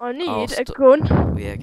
I need a gun. Yeah,